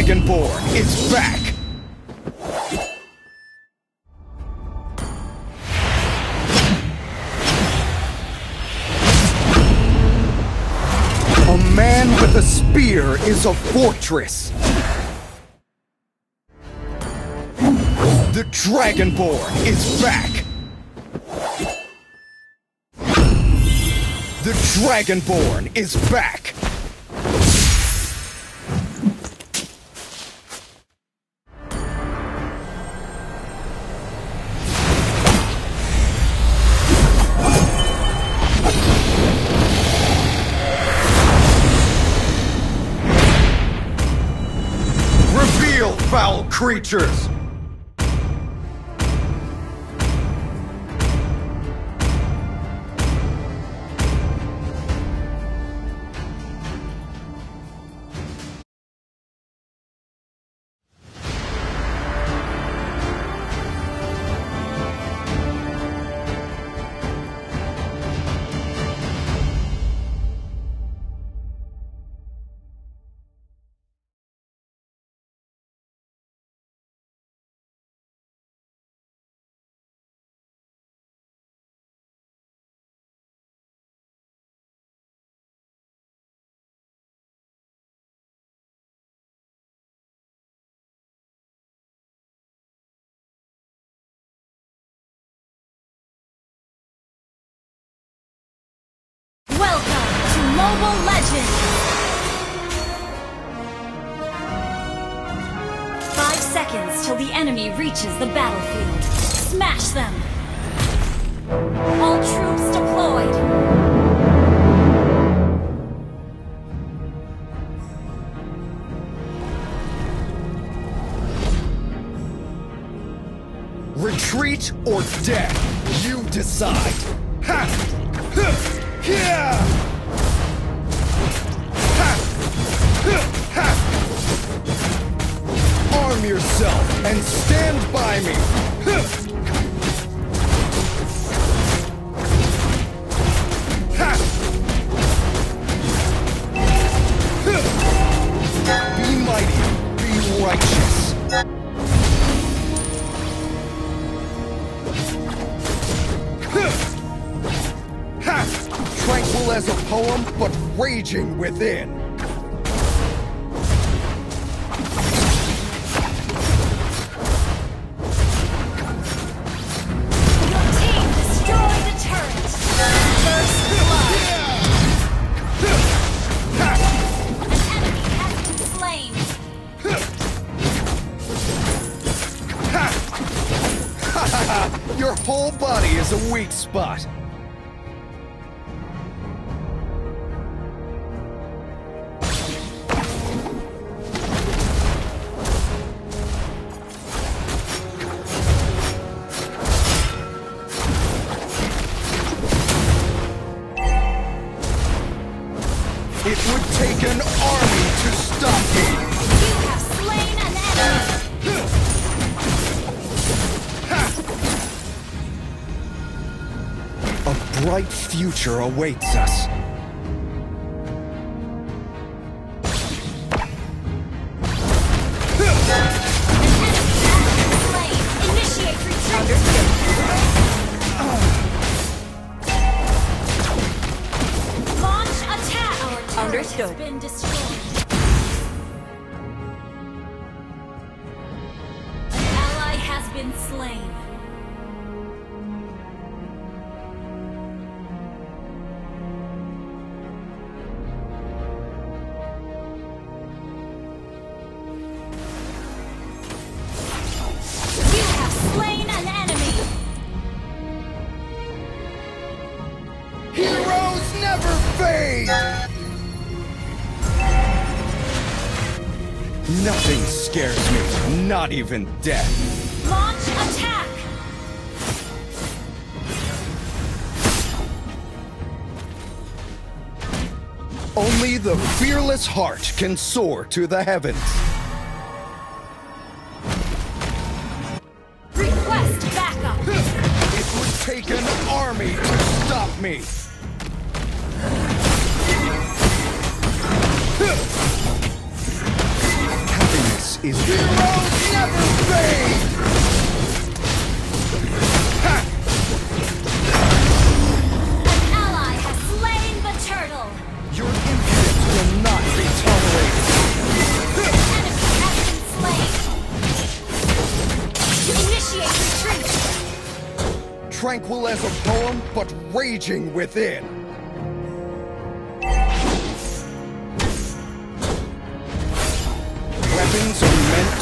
Dragonborn is back! A man with a spear is a fortress! The Dragonborn is back! The Dragonborn is back! Creatures! Mobile Legends! Five seconds till the enemy reaches the battlefield. Smash them! All troops deployed! Retreat or death, you decide. Ha! Yeah! Arm yourself and stand by me. Be mighty, be righteous. Tranquil as a poem, but raging within. Spot. Future awaits us. Slain! Launch attack! Understood. been destroyed. An ally has been slain. Scares me, not even death. Launch attack! Only the fearless heart can soar to the heavens. Request backup! It would take an army to stop me. Is heroes never fade. An ally has slain the turtle. Your impudence will not be tolerated. An enemy has been slain. Initiate retreat. Tranquil as a poem, but raging within.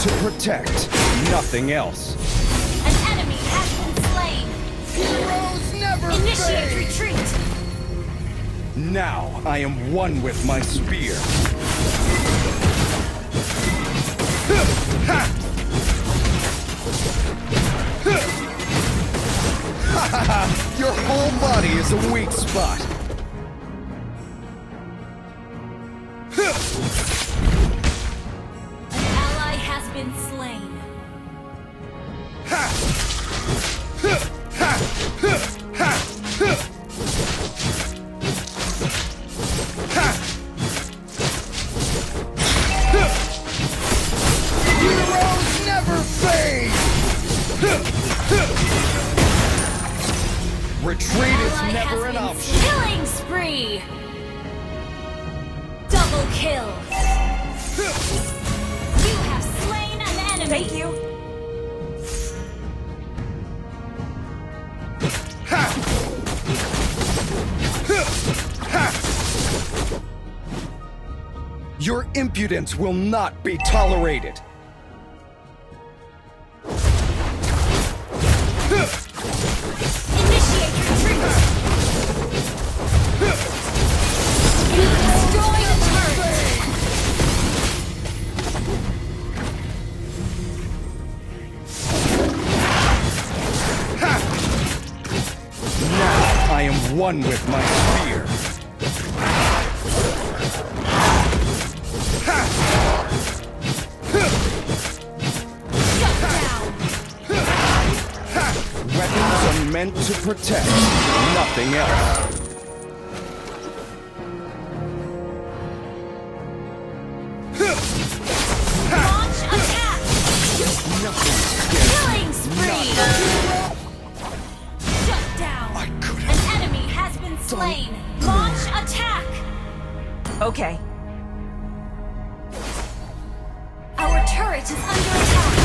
To protect, nothing else. An enemy has been slain. Heroes never Initiate retreat. Now I am one with my spear. Ha! Your whole body is a weak spot. Your impudence will not be tolerated. Initiate retreat. Destroy the turret. Now I am one with my spear. Shut down. Weapons are meant to protect, nothing else. Launch is under attack.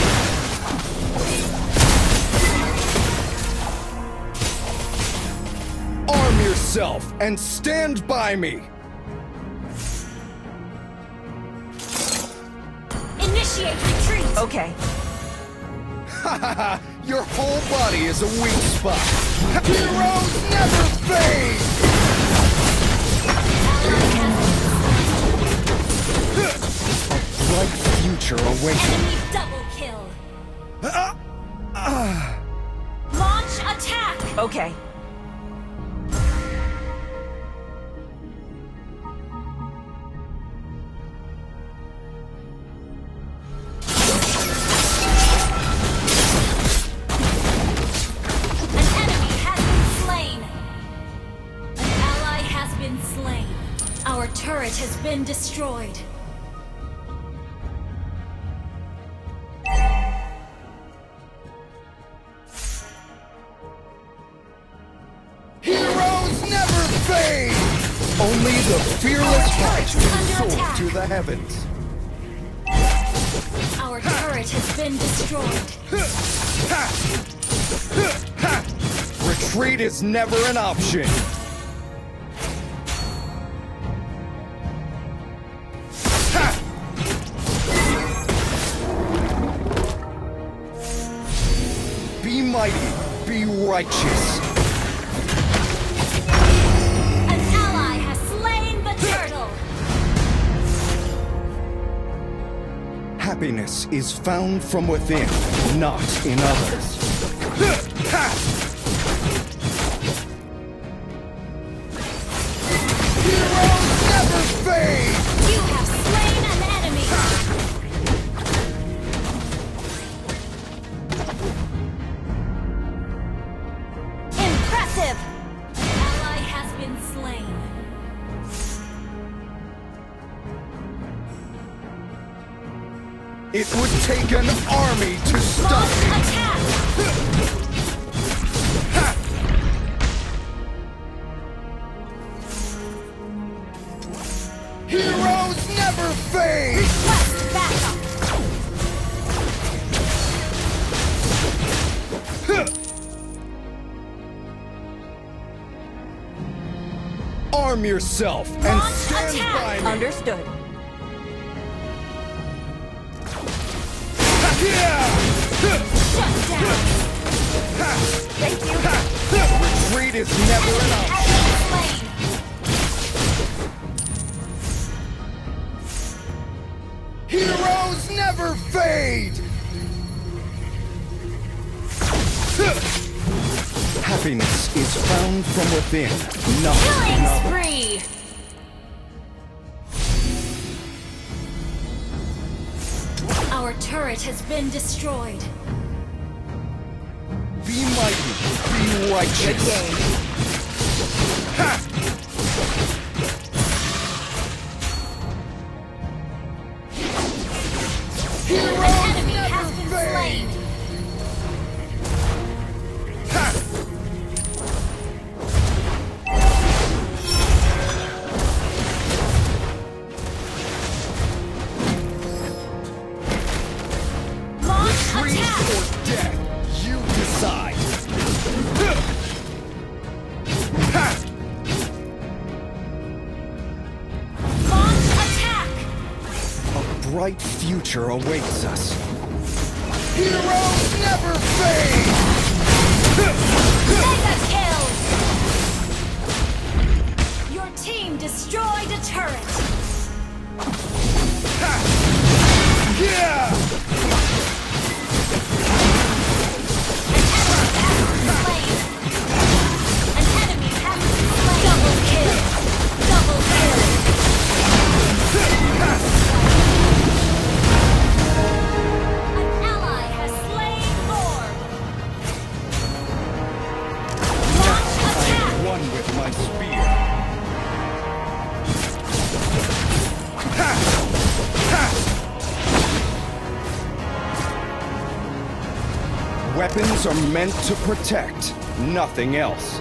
Arm yourself and stand by me. Initiate retreat. Okay. Your whole body is a weak spot. Heroes never fade! A bright future awaits. Enemy double kill. Uh, uh, Launch attack. Okay. An enemy has been slain. An ally has been slain. Our turret has been destroyed. Soar to the heavens. Our turret has been destroyed. Retreat is never an option. Be mighty, be righteous. Happiness is found from within, not in others. Would take an army to stop Launch me! attack! Heroes never fade! Request backup! Arm yourself and stand attack! by me! Understood. Shut down! Thank you. Retreat is never enough! Has been slain! Heroes never fade! Happiness is found from within, not Killing another. spree! Our turret has been destroyed. Be mighty, be righteous. Game. Future awaits us. Heroes never fade! Mega kill! Your team destroyed a turret! Weapons are meant to protect, nothing else.